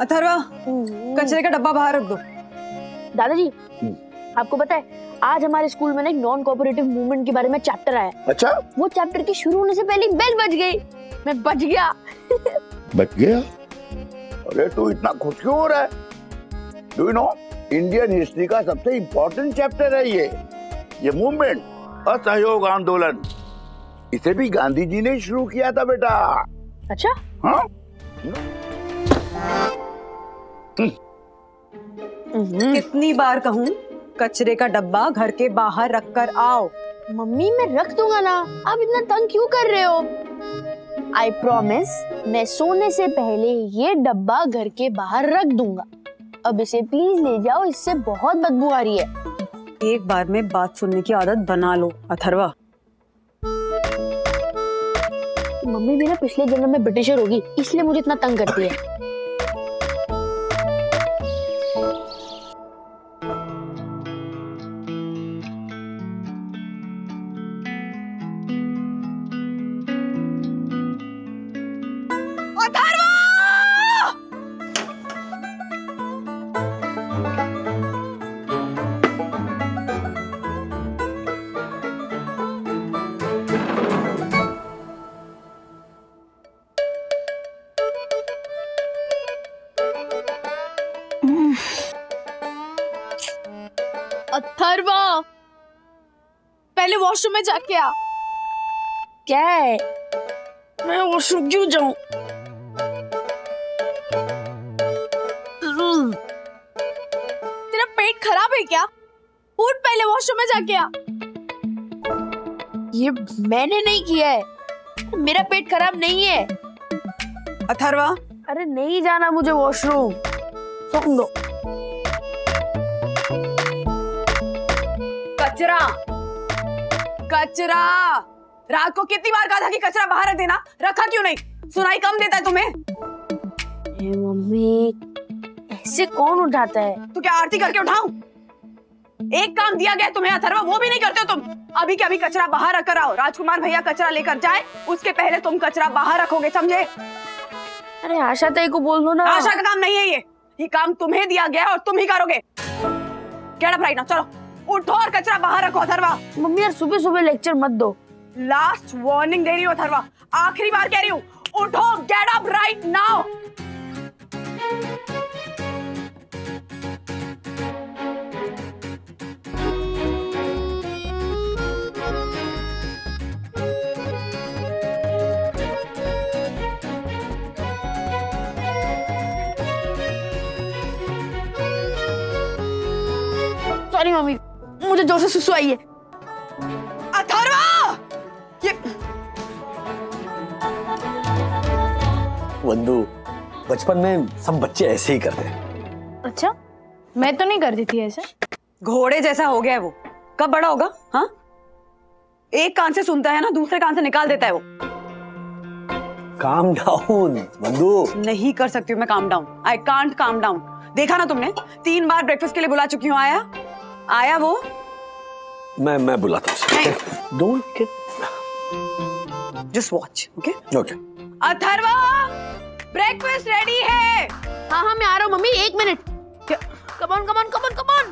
अथर्वा कचरे का डब्बा बाहर रख दो। दादाजी आपको पता है आज हमारे स्कूल में ना एक नॉन कोऑपरेटिव मूवमेंट के बारे में चैप्टर आया। अच्छा? वो चैप्टर के शुरू होने से पहले बेल बज गई। मैं बच गया। बच गया? अरे तू इतना खुश क्यों हो रहा है? Do you know Indian history का सबसे इम्पोर्टेंट चैप्टर है ये। ये मूवमेंट असहयोग आंदोलन। इसे भी गांधी जी ने शुरू किया था बेटा। अच्छा? हाँ? कितनी बार कहूँ कचरे का डब्बा घर के बाहर रख कर आओ। मम्मी मैं रख दूँगा ना। आप इतना तंग क्यों कर रहे हो? आई प्रॉमिस मैं सोने से पहले ये डब्बा घर के बाहर रख दूँगा। अब इसे प्लीज़ ले जाओ इससे बहुत बदबू आ रही है। एक बार में बात सुनने की आदत बना लो अथर्वा। मम्मी भी ना पिछले जन्म में ब्रिटिशर होगी इसलिए मुझे इतना तंग करती है। वॉशरूम में जाके आ। क्या है? मैं वॉशरूम क्यों जाऊँ? तेरा पेट खराब है क्या? उठ पहले वॉशरूम में जाके आ। ये मैंने नहीं किया है। मेरा पेट खराब नहीं है। अथर्वा। अरे नहीं जाना मुझे वॉशरूम। सुन दो। कचरा। कचरा! रात को कितनी बार कहा था कि कचरा बाहर रख देना? रखा क्यों नहीं? सुनाई कम देता है तुम्हें। ए, मम्मी ऐसे कौन उठाता है? तो क्या आरती करके उठाऊं? एक काम दिया गया तुम्हें अथर्वा वो भी नहीं करते हो तुम। अभी के अभी कचरा बाहर रख कर आओ। राजकुमार भैया कचरा लेकर जाए उसके पहले तुम कचरा बाहर रखोगे समझे? अरे आशा ताई को बोल दो ना। आशा का काम नहीं है ये। ये काम तुम्हें दिया गया और तुम ही करोगे। गेट अप राइट नाउ चलो। उठो और कचरा बाहर रखो अथर्वा। मम्मी यार सुबह सुबह लेक्चर मत दो। लास्ट वार्निंग दे रही हूँ अथर्वा। आखिरी बार कह रही हूँ उठो get up right now sorry mummy. मुझे ज़ोर से सुसु आई है अथर्वा ये वंदू बचपन में सब बच्चे ऐसे ही करते हैं अच्छा? मैं तो नहीं करती थी ऐसे घोड़े जैसा हो गया है वो। कब बड़ा होगा? हाँ? एक कान से सुनता है ना दूसरे कान से निकाल देता है वो। काम डाउन वंदू नहीं कर सकती हूँ मैं calm down I can't calm down देखा ना तुमने? तीन बार ब्रेकफास्ट के लिए बुला चुकी हूँ। आया? आया वो? मैं मैं बुलाता हूँ नहीं। Don't get just watch okay okay Atharva breakfast ready है। हाँ हाँ मैं आ रहा हूँ मम्मी एक minute come on come on come on come on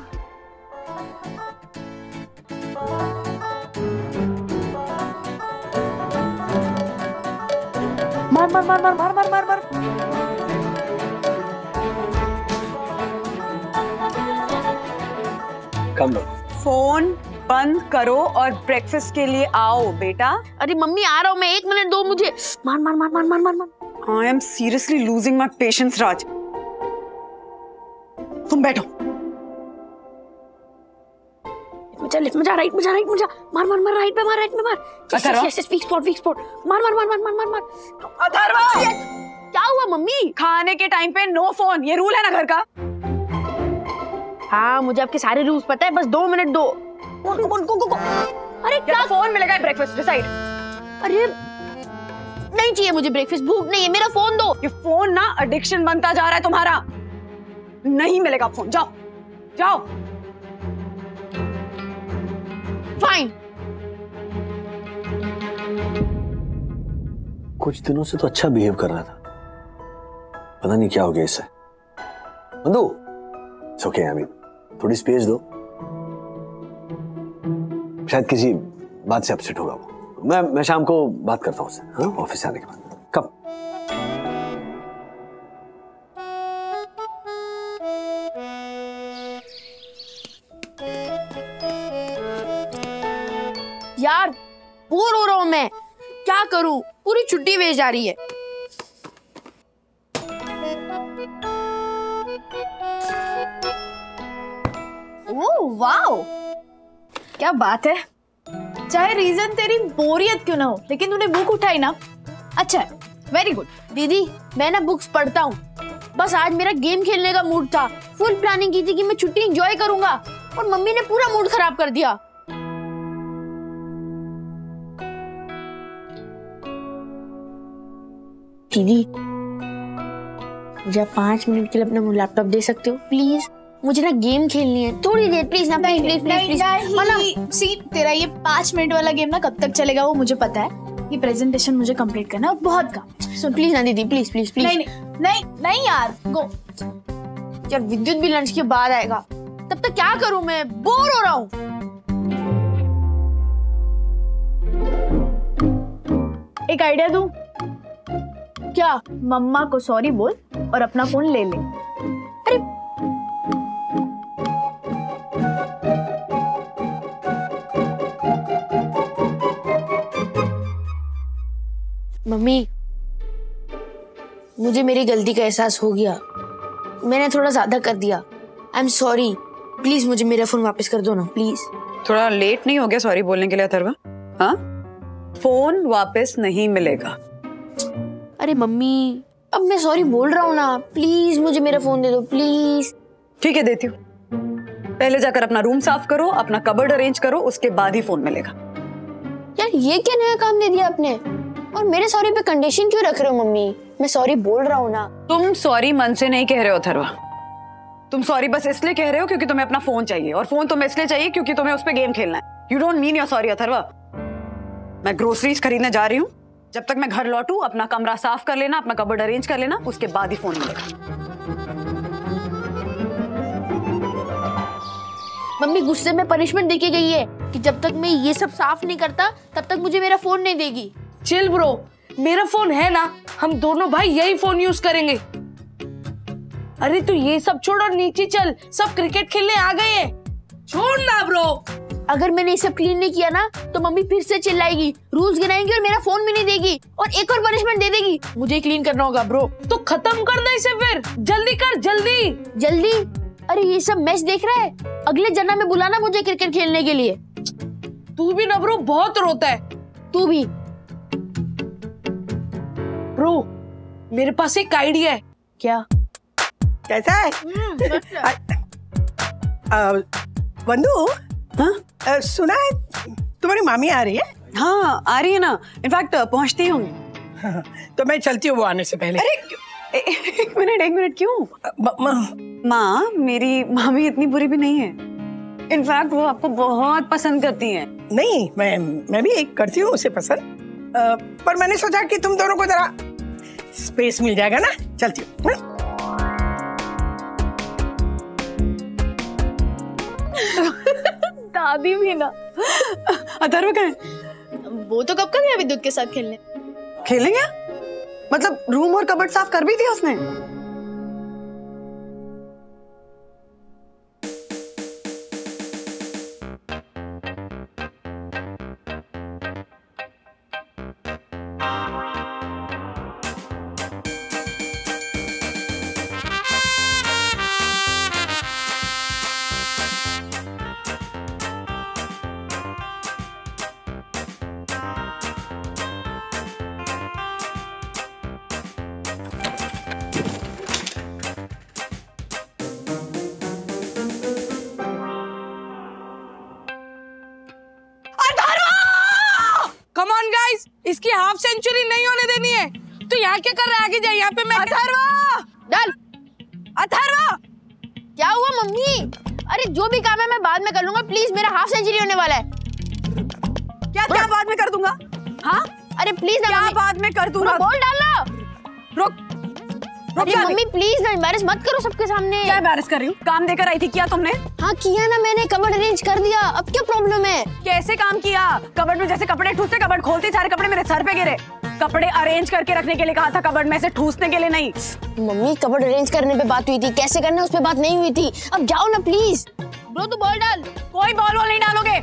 मार मार मार मार मार मार मार मार। कम फ़ोन बंद करो और ब्रेकफास्ट के लिए आओ बेटा अरे मम्मी आ रहा हूँ मैं एक मिनट दो मुझे मार मार मार मार मार मार मार I am seriously losing my patience Raj तुम बैठो में जा लेफ़्ट में जा राइट में जा राइट में जा मार मार मार राइट में मार राइट में मार yes yes yes weak spot weak spot मार मार मार मार मार मार मार अथर्वा क्या हुआ मम्मी खाने के टाइम पे नो फ़ोन ये रूल है ना घर का हाँ मुझे आपके सारे रूल्स पता है बस दो मिनट दो अरे क्या फ़ोन मिलेगा ब्रेकफास्ट डिसाइड अरे नहीं चाहिए मुझे ब्रेकफास्ट भूख नहीं है मेरा फ़ोन दो। ये फ़ोन ना एडिक्शन बनता जा रहा है तुम्हारा। नहीं मिलेगा फ़ोन जाओ जाओ। फाइन कुछ दिनों से तो अच्छा बिहेव कर रहा था। पता नहीं क्या हो गया इसे बंधु इट्स ओके आई मीन थोड़ी स्पेस दो। शायद किसी बात से अपसेट होगा वो। मैं मैं शाम को बात करता हूँ उससे हाँ? ऑफ़िस आने के बाद। कब? यार, बोर हो रहा हूँ मैं। क्या करूँ? पूरी छुट्टी वेस्ट जा रही है। Oh, wow. क्या बात है? चाहे रीजन तेरी बोरियत क्यों ना हो, लेकिन तूने बुक उठाई ना। अच्छा है वेरी गुड दीदी, मैं ना बुक्स पढ़ता हूँ। बस आज मेरा गेम खेलने का मूड था। फुल प्लानिंग की थी कि मैं छुट्टी एंजॉय करूँगा। और मम्मी ने पूरा मूड खराब कर दिया। दीदी, मुझे पाँच मिनट के लिए अपना लैपटॉप दे सकते हो प्लीज़ मुझे ना गेम खेलनी है। थोड़ी देर प्लीज़ ना प्लीज़ प्लीज़ प्लीज़ नहीं सी तेरा ये पाँच मिनट वाला गेम ना कब तक चलेगा वो मुझे पता है। ये प्रेजेंटेशन मुझे कंप्लीट करना है बहुत काम। सो प्लीज़ ना दीदी प्लीज़ प्लीज़ प्लीज़ नहीं नहीं नहीं नहीं यार गो यार विद्युत भी लंच के बाद आएगा तब तक क्या करूँ मैं? बोर हो रहा हूँ। एक आइडिया दूँ? क्या मम्मा को सॉरी बोल और अपना फ़ोन ले ले? मम्मी मुझे मेरी गलती का एहसास हो गया। मैंने थोड़ा ज़्यादा कर दिया। आई एम सॉरी प्लीज़ मुझे मेरा फ़ोन वापस कर दो ना प्लीज़ थोड़ा लेट नहीं हो गया सॉरी बोलने के लिए अथर्वा? हाँ? फ़ोन वापस नहीं मिलेगा। अरे मम्मी अब मैं सॉरी बोल रहा हूँ ना। प्लीज़ मुझे मेरा फ़ोन दे दो प्लीज़ ठीक है देती हूँ। पहले जाकर अपना रूम साफ़ करो अपना कबर्ड अरेंज करो उसके बाद ही फ़ोन मिलेगा। यार ये क्या नया काम दे दिया आपने? और मेरे सॉरी पे कंडीशन क्यों रख रहे हो मम्मी? मैं सॉरी बोल रहा हूँ ना। तुम सॉरी मन से नहीं कह रहे हो अथर्वा तुम सॉरी बस इसलिए कह रहे हो क्योंकि तुम्हें अपना फ़ोन चाहिए और फ़ोन तुम्हें इसलिए चाहिए क्योंकि तुम्हें उस पर गेम खेलना है। You don't mean your sorry Atharva मैं ग्रोसरीज खरीदने जा रही हूँ। जब तक मैं घर लौटू अपना कमरा साफ़ कर लेना अपना कबर्ड अरेंज कर लेना उसके बाद ही फ़ोन मिलेगा। मम्मी गुस्से में पनिशमेंट देके गई है कि जब तक मैं ये सब साफ़ नहीं करता तब तक मुझे मेरा फ़ोन नहीं देगी। चिल ब्रो मेरा फ़ोन है ना? हम दोनों भाई यही फ़ोन यूज़ करेंगे। अरे तू ये सब छोड़ और नीचे चल। सब क्रिकेट खेलने आ गए हैं। छोड़ ना ब्रो अगर मैंने ये सब क्लीन नहीं किया ना तो मम्मी फिर से चिल्लाएगी रूल्स गिनाएँगी और मेरा फ़ोन भी नहीं देगी और एक और पनिशमेंट दे देगी। मुझे क्लीन करना होगा ब्रो तो खत्म कर दे इसे फिर। जल्दी कर जल्दी। जल्दी? अरे ये सब मैच देख रहा है? अगले जन्म में बुलाना मुझे क्रिकेट खेलने के लिए। तू भी ना ब्रो बहुत रोता है। तू भी। ब्रो मेरे पास एक आइडिया है। क्या? कैसा है? बंधु हाँ। सुना है तुम्हारी मामी आ रही है? हाँ आ रही है ना। इनफैक्ट पहुँचती हूँ। तो मैं चलती हूँ वो आने से पहले। अरे एक मिनट एक मिनट क्यों? म- मेरी मामी इतनी बुरी भी नहीं है। इनफैक्ट वो आपको बहुत पसंद करती हैं। नहीं मैं मैं भी एक करती हूँ उसे पसंद। अ, पर मैंने सोचा कि तुम दोनों को जरा स्पेस मिल जाएगा ना? चलती हूँ? दादी भी ना। अथर्व कहे वो तो कब का गया विद्युत के साथ खेलने। खेलेंगे? मतलब रूम और कबर्ड साफ़ कर भी दिया उसने? इसकी हाफ़ सेंचुरी नहीं होने देनी है। तो यहाँ क्या कर रहा है? आगे जाए यहाँ पे मैं अथर्वा! डल। अथर्वा! क्या हुआ मम्मी? अरे जो भी काम है मैं बाद में कर लूँगा। प्लीज़ मेरा हाफ़ सेंचुरी होने वाला है। क्या क्या बाद में कर दूँगा? हाँ? अरे प्लीज़ ना क्या बाद में कर दूँगा? बोल डालना। अरे मम्मी प्लीज़ ना एम्बैरेस मत करो सबके सामने। क्या एम्बैरेस कर रही हूँ? काम देकर आई थी किया तुमने? हाँ किया ना मैंने कबर्ड अरेंज कर दिया। अब क्या प्रॉब्लम है? कैसे काम किया? कबर्ड में जैसे कपड़े ठूसते कबर्ड खोलते सारे कपड़े मेरे सर पे गिरे। कपड़े अरेंज करके रखने के लिए कहा था कबर्ड में से ठूसने के लिए नहीं। मम्मी कबर्ड अरेंज करने पे बात हुई थी। कैसे करना उस पे बात नहीं हुई थी। अब जाओ ना प्लीज़ ब्रो तू बॉल डाल। कोई बॉल वॉल नहीं डालोगे।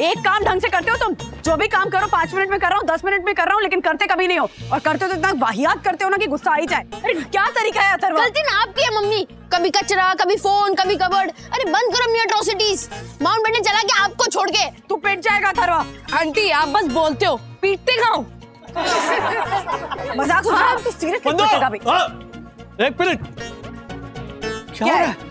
एक काम ढंग से करते हो तुम। जो भी काम करो पाँच मिनट में कर रहा हूँ दस मिनट में कर रहा हूँ लेकिन करते कभी नहीं हो। और करते हो तो इतना वाहियात करते हो ना कि गुस्सा आ ही जाए। अरे क्या तरीका है अथर्व? गलती ना आपकी है मम्मी। कभी कचरा कभी फ़ोन कभी कबर्ड। अरे बंद करो अपनी अट्रोसिटीज माउंट बैटन चला के आपको छोड़ के। तू पिट जाएगा अथर्व। आंटी आप बस बोलते हो पीटते खाओ मज़ाक रहा है? तू हाँ, एक मिनट। क्या हो? रहा है?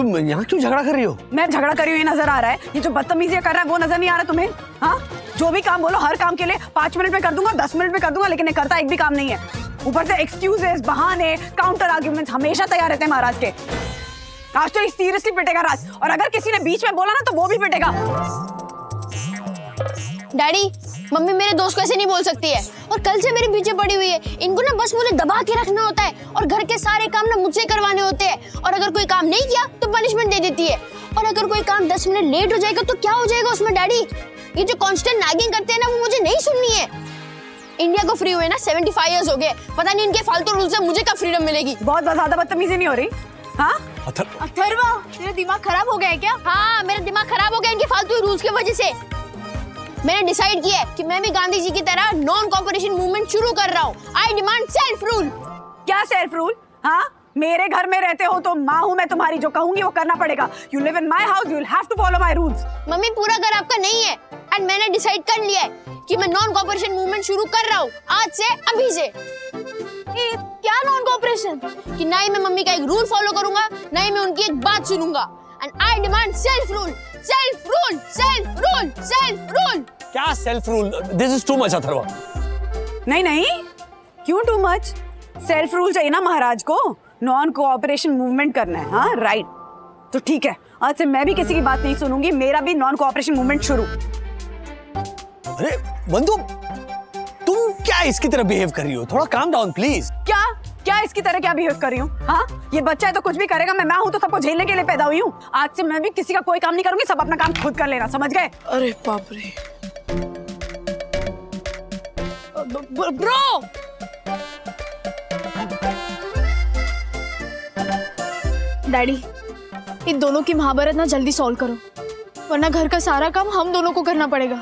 तुम यहाँ क्यों झगड़ा कर रही हो? मैं झगड़ा करी हुई नज़र आ रहा है। ये जो बदतमीजी कर रहा है वो नज़र नहीं आ रहा तुम्हें? हाँ? जो भी काम बोलो हर काम के लिए पाँच मिनट में कर दूँगा दस मिनट में कर दूँगा लेकिन ये करता एक भी काम नहीं है। ऊपर से एक्सक्यूजेस बहाने काउंटर आर्ग्यूमेंट हमेशा तैयार रहते हैं महाराज के। आज तो सीरियसली पिटेगा राज। और अगर किसी ने बीच में बोला ना तो वो भी पिटेगा। डैडी मम्मी मेरे दोस्त को ऐसे नहीं बोल सकती है। और कल से मेरे पीछे पड़ी हुई है। इनको ना बस मुझे दबा के रखना होता है और घर के सारे काम ना मुझसे करवाने होते हैं। और अगर कोई काम नहीं किया तो पनिशमेंट दे देती है। और अगर कोई काम दस मिनट लेट हो जाएगा तो क्या हो जाएगा उसमें डैडी? ये जो कांस्टेंट नागिंग करते हैं ना वो मुझे नहीं सुननी है। इंडिया को फ्री हुए ना 75 इयर्स हो गए। पता नहीं इनके फालतू रूल से मुझे कब फ्रीडम मिलेगी। बहुत ज़्यादा बदतमीजी नहीं हो रही? हाँ? अथर अथर्वा तेरा दिमाग खराब हो गया है क्या? हाँ मेरा दिमाग खराब हो गया इनके फालतू रूल्स की वजह से। मैंने डिसाइड किया है कि मैं भी गांधी जी की तरह नॉन कॉपरेशन मूवमेंट शुरू कर रहा हूँ। आई डिमांड सेल्फ रूल क्या सेल्फ रूल हाँ? मेरे घर में रहते हो तो माँ हूँ मैं तुम्हारी जो कहूँगी वो करना पड़ेगा। You live in my house you have to follow my rules mummy पूरा घर आपका नहीं है। एंड मैंने डिसाइड कर लिया है कि मैं नॉन कॉपरेशन मूवमेंट शुरू कर रहा हूँ आज से अभी से। ये क्या नॉन कॉपरेशन कि ना ही मैं मम्मी का एक रूल फॉलो करूँगा ना ही मैं उनकी एक बात सुनूँगा। And I demand self rule self rule self rule self rule क्या self rule this is too much Atharva. नहीं नहीं। क्यों टू मच सेल्फ रूल चाहिए ना महाराज को। नॉन कोऑपरेशन मूवमेंट करना है। हाँ राइट तो ठीक है। आज से मैं भी किसी की बात नहीं सुनूँगी। मेरा भी नॉन कोऑपरेशन मूवमेंट शुरू। अरे बंधु तुम क्या इसकी तरह बिहेव कर रही हो? थोड़ा काम डाउन प्लीज़ क्या? क्या इसकी तरह क्या बिहेव कर रही हूँ? हाँ? ये बच्चा है तो कुछ भी करेगा। मैं मैं हूँ तो सबको झेलने के लिए पैदा हुई हूँ। आज से मैं भी किसी का कोई काम नहीं करूँगी। सब अपना काम खुद कर लेना। समझ गए? अरे बाप रे। ब्रो डैडी इन दोनों की महाभारत ना जल्दी सॉल्व करो वरना घर का सारा काम हम दोनों को करना पड़ेगा।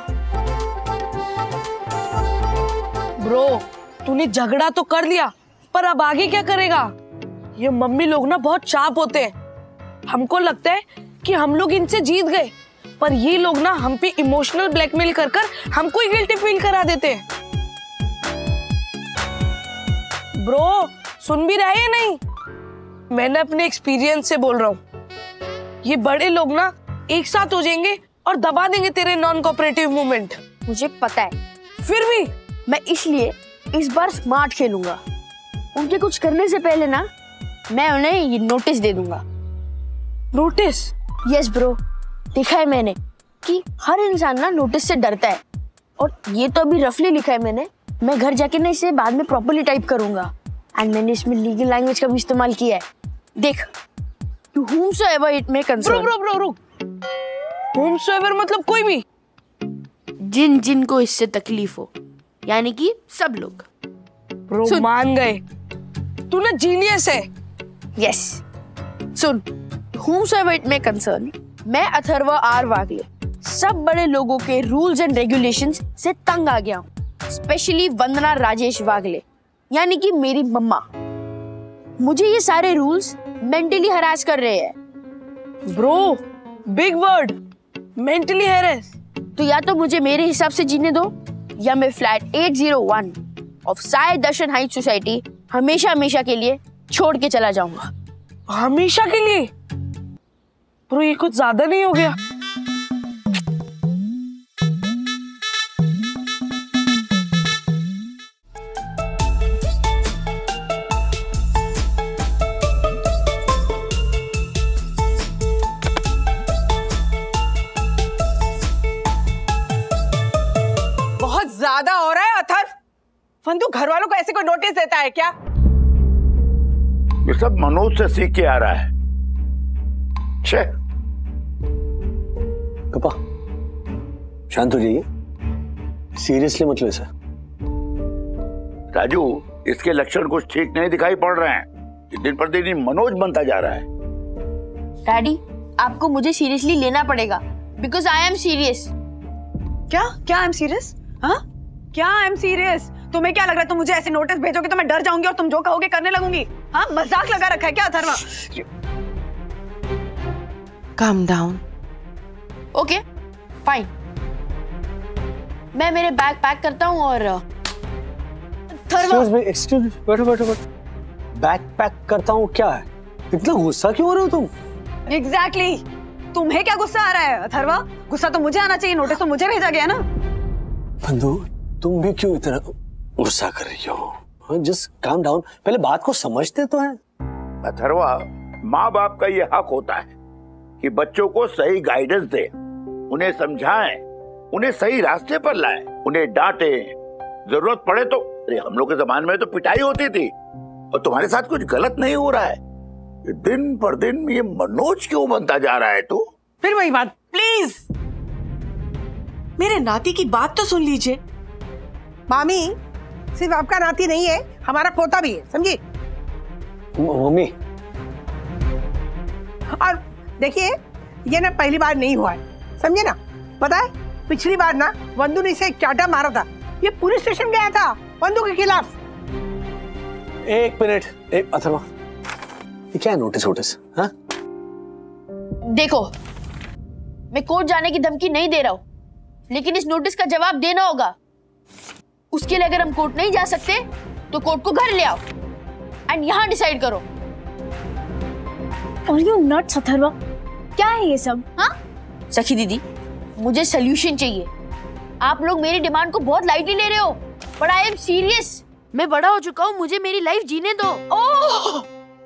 ब्रो तूने झगड़ा तो कर लिया पर अब आगे क्या करेगा? ये मम्मी लोग ना बहुत चाप होते हैं। हमको लगता है कि हम लोग इनसे जीत गए पर ये लोग ना हम पे इमोशनल ब्लैकमेल कर कर हमको ही गिल्टी फील करा देते हैं। ब्रो सुन भी रहे या नहीं? मैंने अपने एक्सपीरियंस से बोल रहा हूँ। ये बड़े लोग ना एक साथ हो जाएँगे और दबा देंगे तेरे नॉन कोऑपरेटिव मूवमेंट मुझे पता है। फिर भी? मैं इसलिए इस बार स्मार्ट खेलूँगा। उनके कुछ करने से पहले ना मैं उन्हें ये नोटिस दे दूँगा। नोटिस यस ब्रो देखा है मैंने कि हर इंसान ना नोटिस से डरता है। और ये तो अभी रफली लिखा है मैंने मैं घर जाके ना इसे बाद में प्रॉपरली टाइप करूँगा। एंड मैंने इसमें लीगल लैंग्वेज का भी इस्तेमाल किया है। देख टू so may bro concern bro bro रुक होमसोएवर मतलब कोई भी। जिन जिन को इससे तकलीफ़ हो यानी कि सब लोग। ब्रो सुन। मान गए। तू ना जीनियस है। यस सुन so ever it may concern मैं अथर्व आर वागले सब बड़े लोगों के रूल्स एंड रेगुलेशंस से तंग आ गया हूँ। स्पेशली वंदना राजेश वागले यानी कि मेरी मम्मा। मुझे ये सारे रूल्स मेंटली हरास कर रहे हैं। Bro big word mentally harass तो या तो मुझे मेरे हिसाब से जीने दो या मैं flat 801 of Sai Darshan height society हमेशा हमेशा के लिए छोड़ के चला जाऊँगा। हमेशा के लिए? ब्रो ये कुछ ज़्यादा नहीं हो गया। ज़्यादा हो रहा है अथर्व फंदू घर वालों को ऐसे कोई नोटिस देता है क्या? ये सब मनोज से सीख के आ रहा है। छे। पापा शांत हो जाइए। सीरियसली मतलब ऐसा राजू इसके लक्षण कुछ ठीक नहीं दिखाई पड़ रहे हैं। दिन पर दिन मनोज बनता जा रहा है। डैडी आपको मुझे सीरियसली लेना पड़ेगा। बिकॉज़ आई एम सीरियस क्या? क्या आई एम सीरियस हाँ? क्या आई एम सीरियस तुम्हें क्या लग रहा है तुम मुझे ऐसे नोटिस भेजोगे तो मैं डर जाऊँगी और तुम जो कहोगे करने लगूँगी? हाँ मज़ाक लगा रखा है क्या Atharva? Calm down okay fine मैं मेरे बैग पैक करता हूँ और एक्सक्यूज मी एक्सक्यूज मी बैठो बैठो बैठो। बैक पैक करता हूँ क्या? है इतना गुस्सा क्यों हो रहे हो तुम? Exactly exactly. तुम्हें क्या गुस्सा आ रहा है अथर्वा? गुस्सा तो मुझे आना चाहिए नोटिस तो मुझे भेजा गया ना? बंधु तुम भी क्यों इतना गुस्सा कर रही हो? जस्ट काम डाउन पहले बात को समझते तो हैं। अथर्वा माँ बाप का ये हक होता है कि बच्चों को सही गाइडेंस दे उन्हें समझाएँ उन्हें सही रास्ते पर लाएँ उन्हें डांटे। ज़रूरत पड़े तो अरे हम लोग के जमाने में तो पिटाई होती थी और तुम्हारे साथ कुछ गलत नहीं हो रहा है। दिन पर दिन ये मनोज क्यों बनता जा रहा है तू? फिर वही बात प्लीज़ मेरे नाती की बात तो सुन लीजिए। मामी सिर्फ़ आपका नाती नहीं है हमारा पोता भी है समझी? मम्मी। और देखिए ये ना पहली बार नहीं हुआ है समझे ना? पता है पिछली बार ना वंदू ने इसे एक चाटा मारा था। ये पुलिस स्टेशन गया था वंदू के खिलाफ। एक मिनट एक अथर्वा ये क्या है नोटिस वोटिस हाँ? देखो मैं कोर्ट जाने की धमकी नहीं दे रहा हूँ लेकिन इस नोटिस का जवाब देना होगा। उसके लिए अगर हम कोर्ट नहीं जा सकते तो कोर्ट को घर ले आओ। एंड यहाँ डिसाइड करो। और यू नट्स अथर्वा? क्या है ये सब? हाँ? सखी दीदी मुझे सोल्यूशन चाहिए। आप लोग मेरी डिमांड को बहुत लाइटली ले रहे हो बट आई एम सीरियस मैं बड़ा हो चुका हूँ मुझे मेरी लाइफ जीने दो। ओह!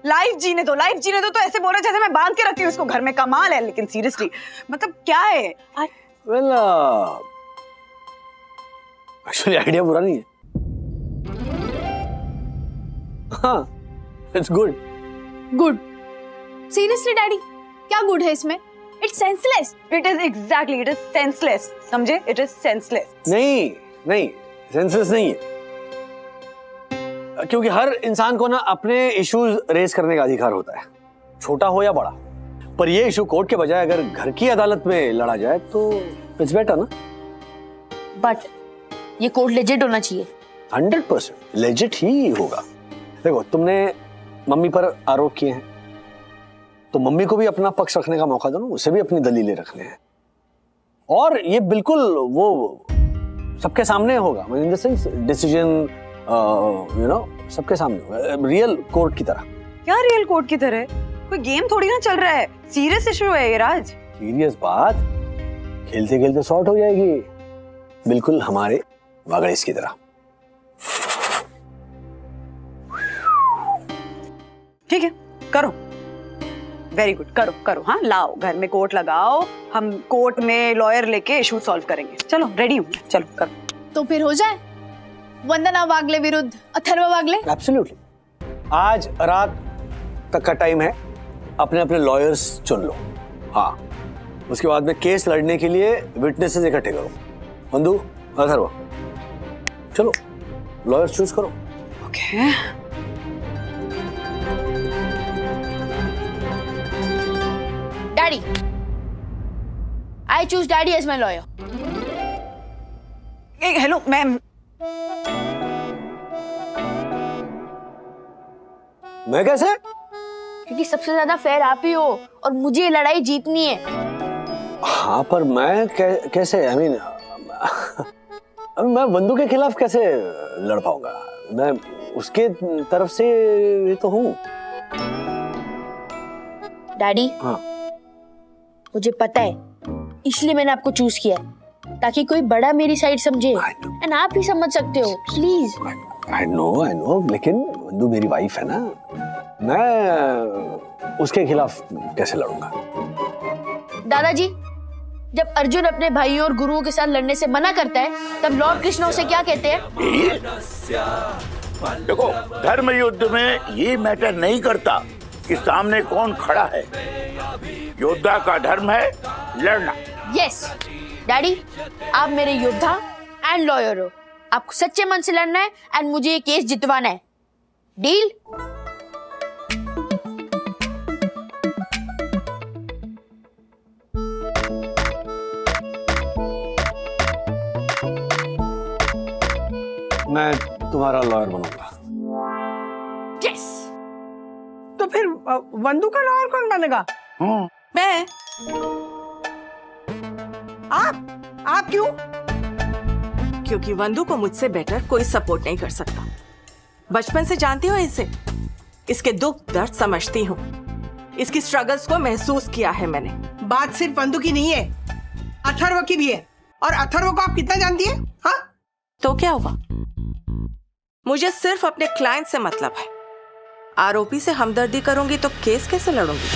लाइफ जीने दो लाइफ जीने दो तो ऐसे बोल रहे जैसे मैं बाँध के रखती हूँ इसको घर में कमाल है लेकिन सीरियसली मतलब क्या है? वेल एक्चुअली आइडिया बुरा नहीं है हाँ it's good good seriously daddy क्या गुड है इसमें? It's senseless it is exactly it is senseless समझे? इट इज़ सेंसलेस नहीं नहीं सेंसलेस नहीं है. क्योंकि हर इंसान को ना अपने इश्यूज़ रेज करने का अधिकार होता है. छोटा हो या बड़ा. पर ये इशू कोर्ट के बजाय अगर घर की अदालत में लड़ा जाए तो इट्स बेटर ना? बट ये कोर्ट लेजेट होना चाहिए। हंड्रेड परसेंट लेजिट ही होगा। देखो तुमने मम्मी पर आरोप किए हैं। तो मम्मी को भी अपना पक्ष रखने का मौका दो ना उसे भी अपनी दलीलें रखने हैं। और ये बिल्कुल वो सबके सामने होगा। In the sense decision you know सबके सामने रियल कोर्ट की तरह। क्या रियल कोर्ट की तरह? कोई गेम थोड़ी ना चल रहा है। सीरियस इशू है ये राज। सीरियस बात? खेलते खेलते सॉर्ट हो जाएगी। बिल्कुल हमारे वागड़ेस की तरह। ठीक है करो। वेरी गुड करो करो हाँ लाओ घर में कोर्ट लगाओ। हम कोर्ट में लॉयर लेके इशू सॉल्व करेंगे। चलो रेडी हूँ चलो करो। तो फिर हो जाए। वंदना वागले विरुद्ध अथर्व वागले? एब्सोल्युटली आज रात तक का टाइम है। अपने अपने लॉयर्स चुन लो। हाँ। उसके बाद में केस लड़ने के लिए विटनेसेस इकट्ठे करो। बंधु अथर्व। चलो लॉयर्स चूज़ करो। Okay daddy I choose daddy as my lawyer hello ma'am मैं कैसे? क्योंकि सबसे ज़्यादा फेयर आप ही हो और मुझे लड़ाई जीतनी है। हाँ पर मैं कै, कैसे? आई मीन मैं बंधु के खिलाफ कैसे लड़ पाऊँगा? मैं उसके तरफ़ से ये तो हूँ। डैडी हाँ। मुझे पता है। इसलिए मैंने आपको चूज़ किया है। ताकि कोई बड़ा मेरी साइड समझे। एंड आप ही समझ सकते हो। Please I know I know लेकिन बंधु मेरी वाइफ है ना। मैं उसके खिलाफ कैसे लड़ूँगा? दादाजी जब अर्जुन अपने भाइयों और गुरुओं के साथ लड़ने से मना करता है तब लॉर्ड कृष्ण उसे क्या कहते हैं? देखो धर्म युद्ध में ये मैटर नहीं करता कि सामने कौन खड़ा है। योद्धा का धर्म है लड़ना। यस डैडी आप मेरे योद्धा एंड लॉयर हो। आपको सच्चे मन से लड़ना है एंड मुझे ये केस जितवाना है। डील तुम्हारा लॉयर बनूँगा। यस तो फिर वंदू का लॉयर कौन बनेगा? हाँ, मैं। आप? आप क्यों? क्योंकि वंदू को मुझसे बेटर कोई सपोर्ट नहीं कर सकता। बचपन से जानती हो इसे? इसके दुख दर्द समझती हूँ। इसकी स्ट्रगल्स को महसूस किया है मैंने। बात सिर्फ़ वंदू की नहीं है अथर्व की भी है। और अथर्व को आप कितना जानती है? हाँ? तो क्या हुआ? मुझे सिर्फ़ अपने क्लाइंट से मतलब है। आरोपी से हमदर्दी करूँगी तो केस कैसे लड़ूँगी?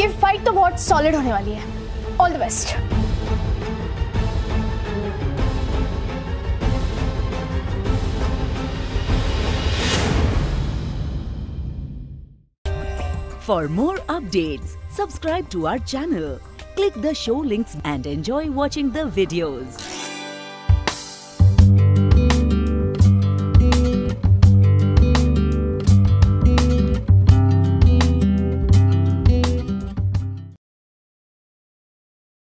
ये फाइट तो बहुत सॉलिड होने वाली है। All the best for more update subscribe to our channel click the show links and enjoy watching the videos